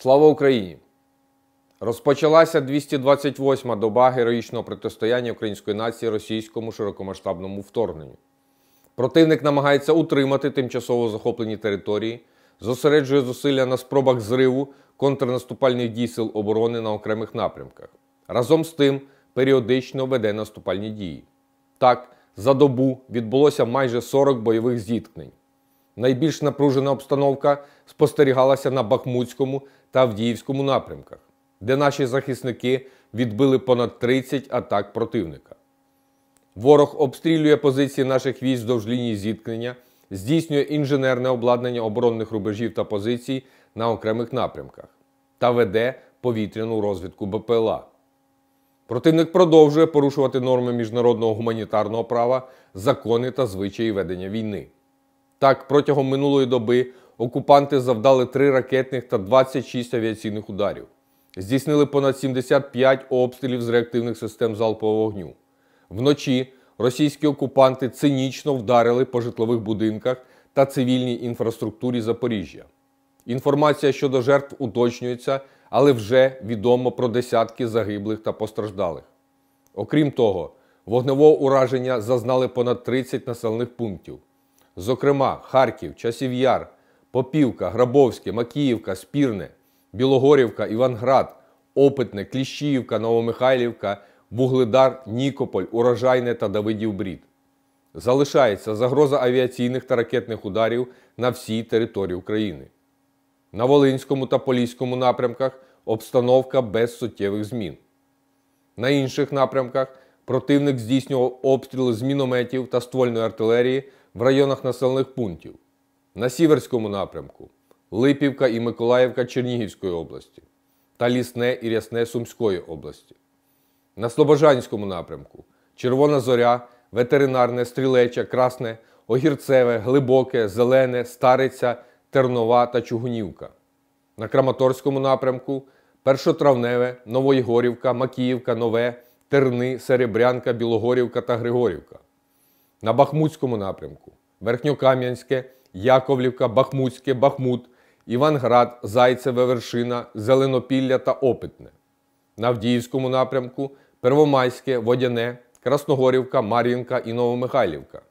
Слава Україні! Розпочалася 228-ма доба героїчного протистояння української нації російському широкомасштабному вторгненню. Противник намагається утримати тимчасово захоплені території, зосереджує зусилля на спробах зриву контрнаступальних дій сил оборони на окремих напрямках. Разом з тим періодично веде наступальні дії. Так, за добу відбулося майже 40 бойових зіткнень. Найбільш напружена обстановка спостерігалася на Бахмутському та Авдіївському напрямках, де наші захисники відбили понад 30 атак противника. Ворог обстрілює позиції наших військ вздовж лінії зіткнення, здійснює інженерне обладнання оборонних рубежів та позицій на окремих напрямках та веде повітряну розвідку БПЛА. Противник продовжує порушувати норми міжнародного гуманітарного права, закони та звичаї ведення війни. Так, протягом минулої доби окупанти завдали 3 ракетних та 26 авіаційних ударів, здійснили понад 75 обстрілів з реактивних систем залпового вогню. Вночі російські окупанти цинічно вдарили по житлових будинках та цивільній інфраструктурі Запоріжжя. Інформація щодо жертв уточнюється, але вже відомо про десятки загиблих та постраждалих. Окрім того, вогневого ураження зазнали понад 30 населених пунктів. Зокрема, Харків, Часів Яр, Попівка, Грабовське, Макіївка, Спірне, Білогорівка, Іванград, Опитне, Кліщіївка, Новомихайлівка, Вугледар, Нікополь, Урожайне та Давидів Брід. Залишається загроза авіаційних та ракетних ударів на всій території України. На Волинському та Поліському напрямках обстановка без суттєвих змін. На інших напрямках противник здійснював обстріли з мінометів та ствольної артилерії в районах населених пунктів. На Сіверському напрямку Липівка і Миколаївка Чернігівської області та Лісне і Рясне Сумської області. На Слобожанському напрямку Червона Зоря, Ветеринарне, Стрілеча, Красне, Огірцеве, Глибоке, Зелене, Стариця, Тернова та Чугунівка. На Краматорському напрямку Першотравневе, Новоєгорівка, Макіївка, Нове, Терни, Серебрянка, Білогорівка та Григорівка. На Бахмутському напрямку Верхньокам'янське, Яковлівка, Бахмутське, Бахмут, Іванград, Зайцеве, Вершина, Зеленопілля та Опитне. На Авдіївському напрямку Первомайське, Водяне, Красногорівка, Мар'їнка і Новомихайлівка.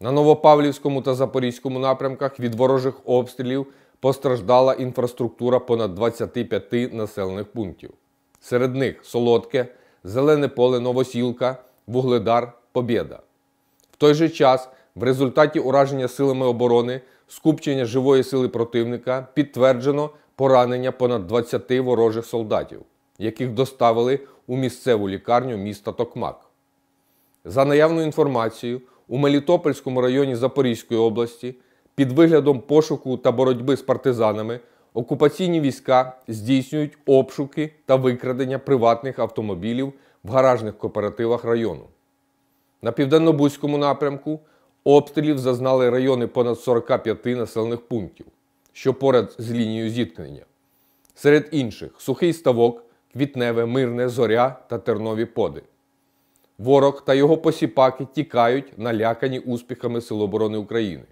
На Новопавлівському та Запорізькому напрямках від ворожих обстрілів постраждала інфраструктура понад 25 населених пунктів. Серед них Солодке, Зелене поле Новосілка, Вугледар, Побєда. Той же час, в результаті ураження силами оборони, скупчення живої сили противника підтверджено поранення понад 20 ворожих солдатів, яких доставили у місцеву лікарню міста Токмак. За наявною інформацією, у Мелітопольському районі Запорізької області під виглядом пошуку та боротьби з партизанами окупаційні війська здійснюють обшуки та викрадення приватних автомобілів в гаражних кооперативах району. На південно-бузькому напрямку обстрілів зазнали райони понад 45 населених пунктів, що поряд з лінією зіткнення. Серед інших сухий ставок, квітневе, мирне, зоря та тернові поди. Ворог та його посіпаки тікають, налякані успіхами Сил оборони України.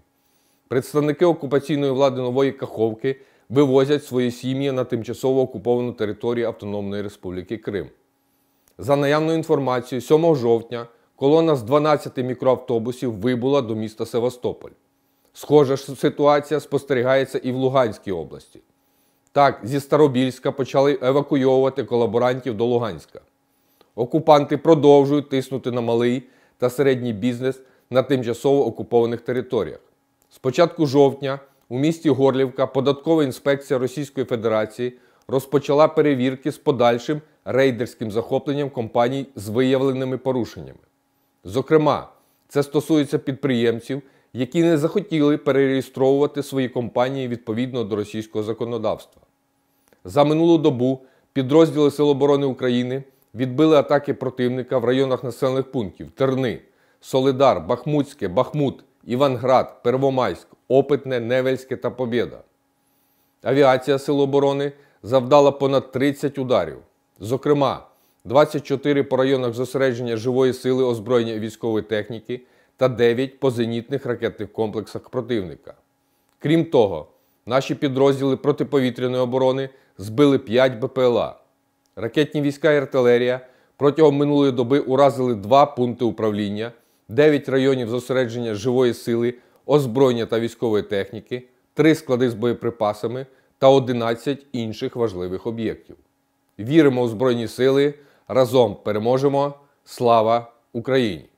Представники окупаційної влади нової Каховки вивозять свої сім'ї на тимчасово окуповану територію Автономної Республіки Крим. За наявною інформацією, 7 жовтня колона з 12 мікроавтобусів вибула до міста Севастополь. Схожа ж ситуація спостерігається і в Луганській області. Так, зі Старобільська почали евакуйовувати колаборантів до Луганська. Окупанти продовжують тиснути на малий та середній бізнес на тимчасово окупованих територіях. З початку жовтня у місті Горлівка податкова інспекція Російської Федерації розпочала перевірки з подальшим рейдерським захопленням компаній з виявленими порушеннями. Зокрема, це стосується підприємців, які не захотіли перереєстровувати свої компанії відповідно до російського законодавства. За минулу добу підрозділи Сил оборони України відбили атаки противника в районах населених пунктів Терни, Солидар, Бахмутське, Бахмут, Іванград, Первомайськ, Опитне, Невельське та Побєда. Авіація Сил оборони завдала понад 30 ударів. Зокрема, 24 по районах зосередження живої сили озброєння військової техніки та 9 по зенітних ракетних комплексах противника. Крім того, Наші підрозділи протиповітряної оборони збили 5 БПЛА. Ракетні війська і артилерія протягом минулої доби уразили 2 пункти управління, 9 районів зосередження живої сили, озброєння та військової техніки, 3 склади з боєприпасами та 11 інших важливих об'єктів. Віримо у Збройні Сили. Разом переможемо. Слава Україні!